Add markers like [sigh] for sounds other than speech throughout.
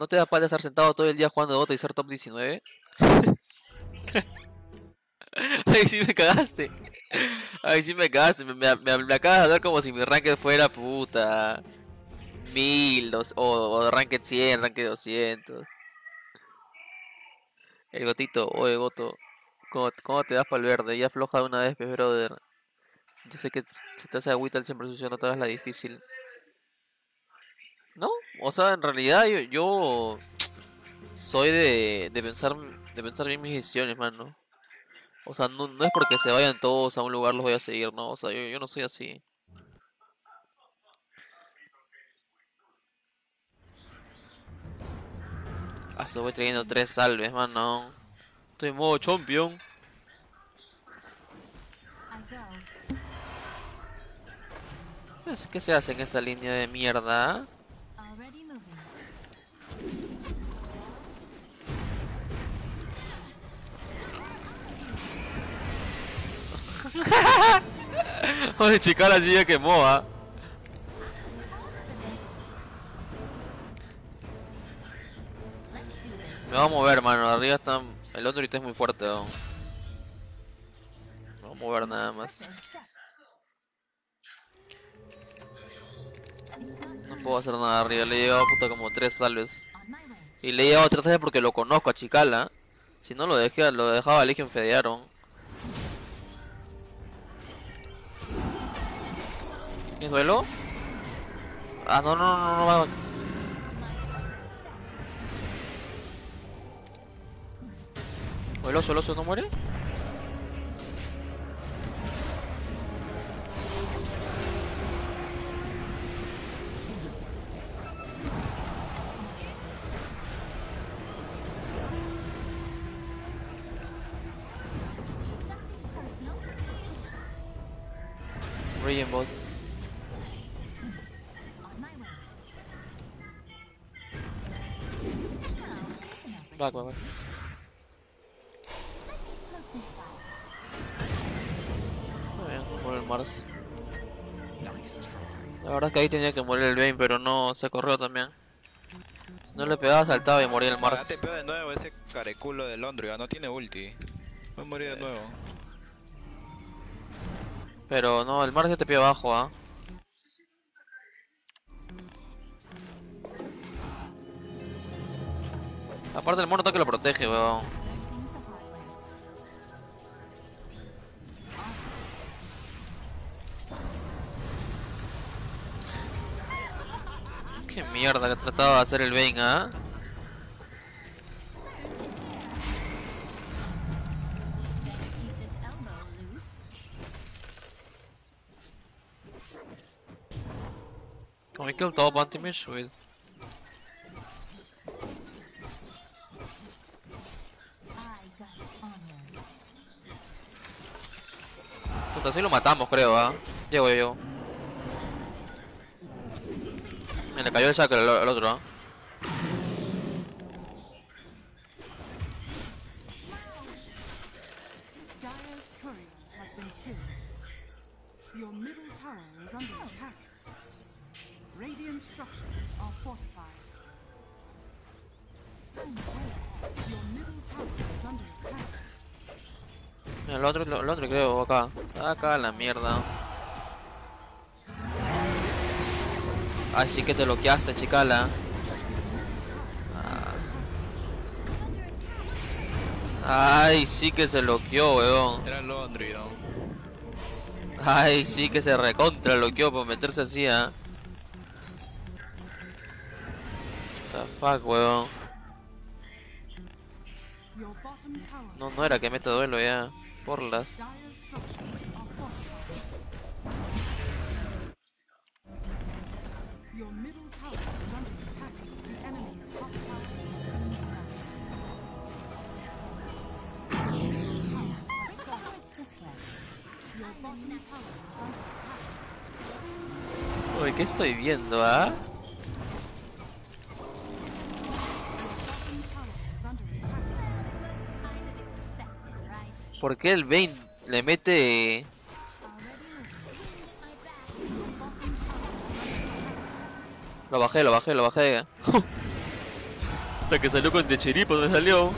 ¿No te da de estar sentado todo el día jugando Dota y ser top 19? [laughs] Ay, sí me cagaste. Ay, sí me cagaste. Me, me, acabas de hablar como si mi ranked fuera puta. Mil, dos, o, o ranked 100, ranked 200. El gotito, oye goto. ¿Cómo, cómo te das para el verde? Ya afloja de una vez, pues, brother. Yo sé que si te hace agüita el siempre sucio, no te hagas la difícil. ¿No? O sea, en realidad yo, yo soy de, de pensar de pensar bien mis decisiones, mano. O sea, no, no es porque se vayan todos a un lugar los voy a seguir, no. O sea, yo, no soy así. Ah, se voy trayendo tres salves, mano. Estoy en modo champion. ¿Qué se hace en esa línea de mierda? [laughs] Oye, chica, la silla quemó, ¿ah? This. Me va a mover, mano. Arriba está. El otro ahorita es muy fuerte, ¿no? Me va a mover nada más. No puedo hacer nada arriba. Le he llevado puta como tres salves. Y le he llevado tres salves porque lo conozco a Chicala. Si no lo dejé, lo dejaba a Legion Fedearon. ¿Qué duelo? Ah, no, no, no, no, no. ¿O el oso, el oso no muere? Muy bien, muere el Mars. La verdad es que ahí tenía que morir el Bane, pero no se corrió también. Si no le pegaba, saltaba y moría el Mars. te pega de nuevo ese careculo de Londres, no tiene ulti. Va a morir de nuevo. Pero no, el Mars ya te pide abajo, ¿ah? Aparte el mono está que lo protege, weón. Qué mierda que trataba de hacer el Bane, ¿ah? This elbow loose. Can we kill top anti-mish Puta, sí lo matamos, creo, ¿ah? Llego, yo. Me le cayó el sacro al otro, ¿ah? Your middle tower is under attack. El otro, el otro creo, acá. Acá la mierda. Ay, sí que te bloqueaste, chicala. Ah. Ay, sí que se bloqueó, weón. Era Londres, ¿no? Ay, sí que se recontra bloqueó por meterse así, ah. The fuck, weón. No, no era que meta duelo ya. Por las. Uy, ¿qué estoy viendo, ah? Your ¿Por qué el Bane le mete. Lo bajé, lo bajé, lo bajé. [laughs] Hasta que salió con Techiripo, donde salió.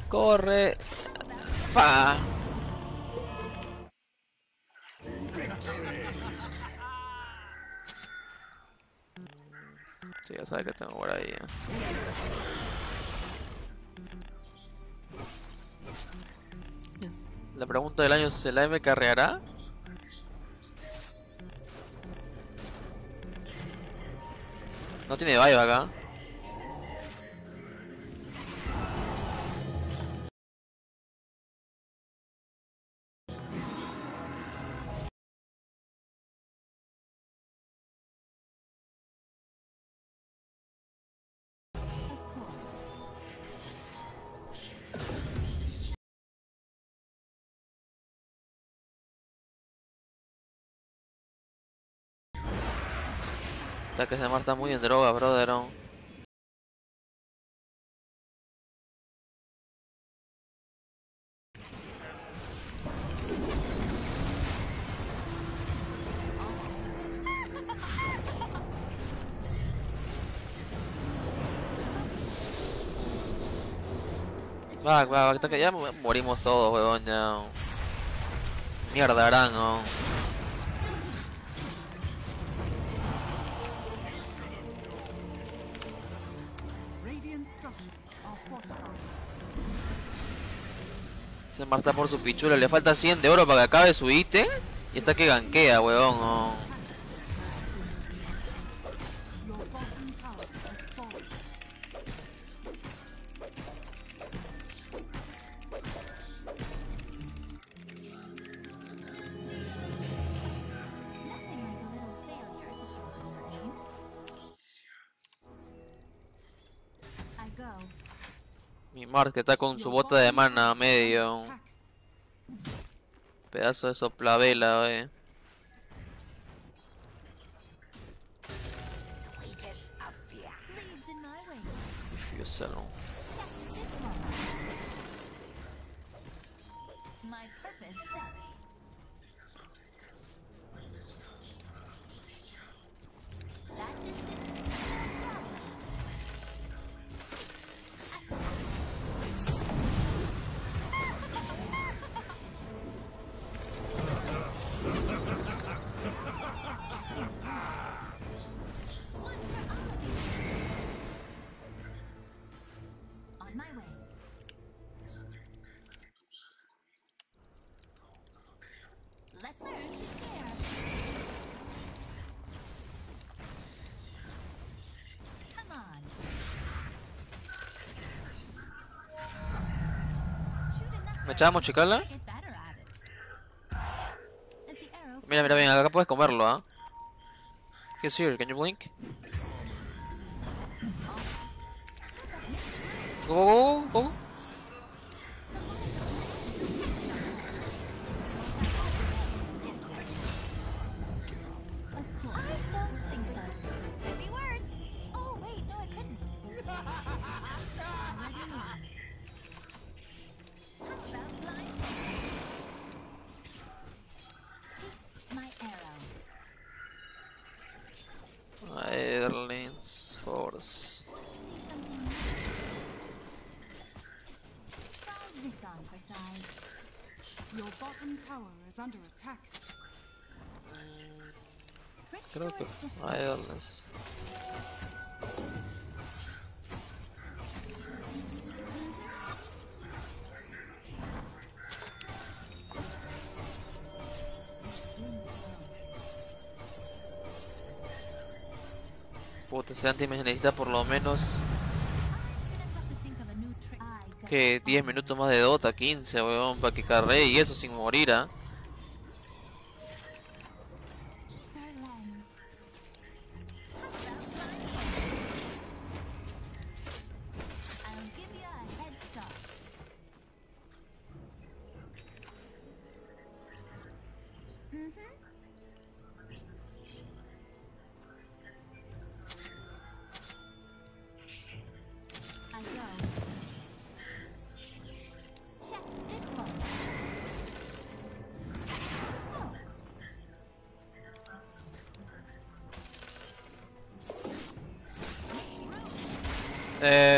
Corre. Pa. Sí, ya sabe que tengo por ahí. eh. La pregunta del año es, ¿el AM carreará? No tiene vibe acá. Está que se marta muy en droga, brother. ¿no? Va, va, hasta que ya morimos todos, weón, ya. Mierda, harán, Se marta por su pichula, le falta 100 de oro para que acabe su ítem. Y está que ganquea, weón. ¿no? Que está con su bota de mana medio. Pedazo de soplavela, eh. The arrow Mira, mira bien, acá puedes comerlo, ¿ah? He's here, can you blink? Go, go, go, go. Creo que one. Airlines. Puta, ese anti me necesita por lo menos que 10 minutos más de Dota, 15, weón, para que carré y eso sin morir, ¿ah?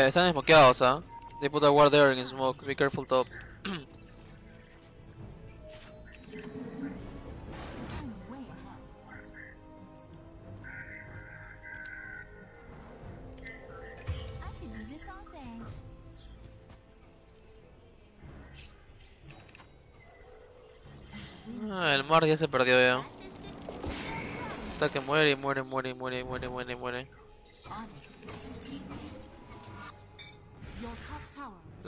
Están smokeados, ¿ah? They put a ward there in smoke. Be careful top. Ah, el mar ya se perdió ya. Hasta que muere y muere, muere, muere, muere, muere, muere.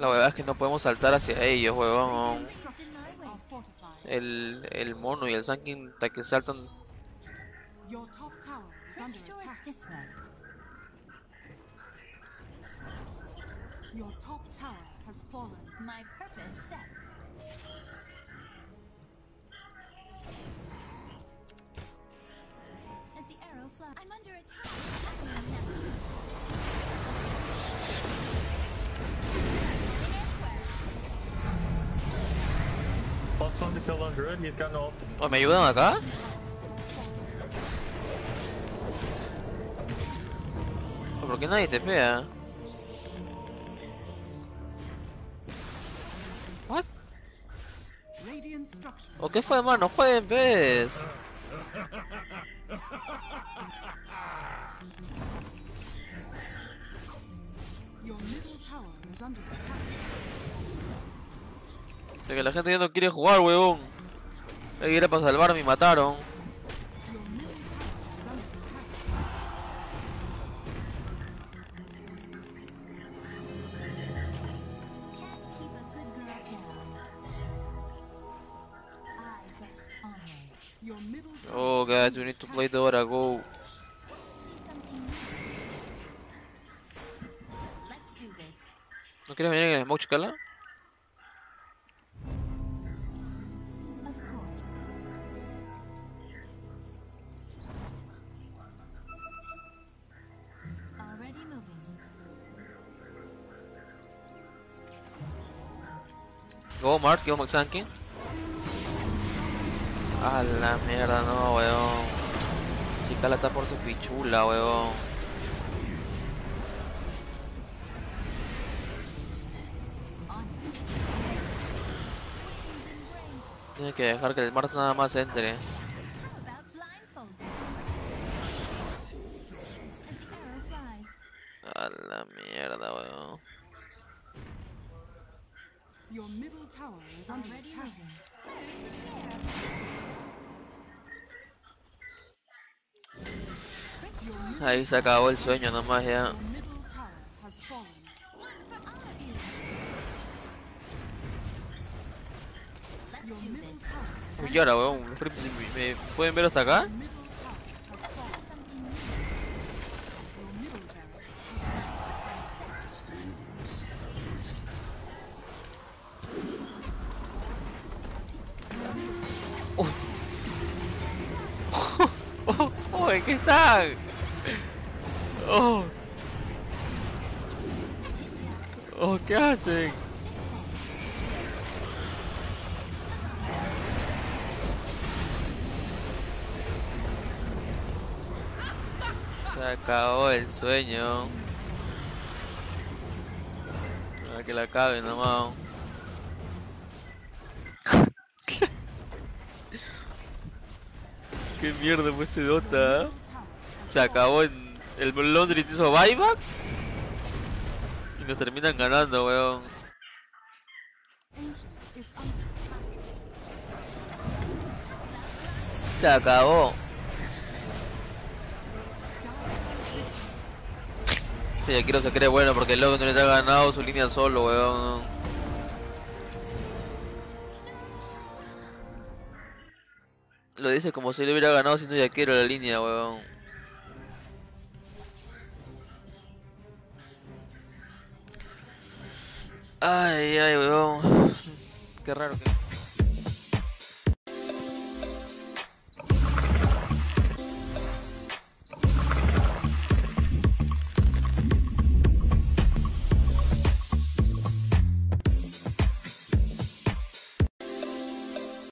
La verdad es que no podemos saltar hacia ellos, huevón. El, el mono y el Sankin que saltan. Oh, ¿Me ayudan acá? Oh, ¿Por qué nadie te pega? ¿O qué fue, mano? Jueguen, is under attack. De que la gente ya no quiere jugar, huevón. Era para salvarme y mataron. Oh, guys, we need to play Dora, go. ¿No quieres venir en el smoke, chicala? Mars, kill Max Sankin. A la mierda, no, weón. Chicala está por su pichula, weón. Tiene que dejar que el Mars nada más entre. A la mierda, weón. Your middle tower is under Already attack. moving. Learn to share. Ahí se acabó el sueño nomás ya. Uy, ahora, weón. ¿Me, me pueden ver hasta acá? Oh, oh, ¿en qué están? Oh. Oh, ¿qué hacen? Se acabó el sueño. A que la acabe nomás. ¿Qué mierda fue ese Dota? has Se acabó en el Londres hizo buyback y nos terminan ganando, weón. Se acabó. Sí, quiero se cree bueno porque el loco no ha ganado su línea solo, weón. Lo dice como si le hubiera ganado si no ya quiero la línea, weón. Ay, ay, weón. Qué raro que...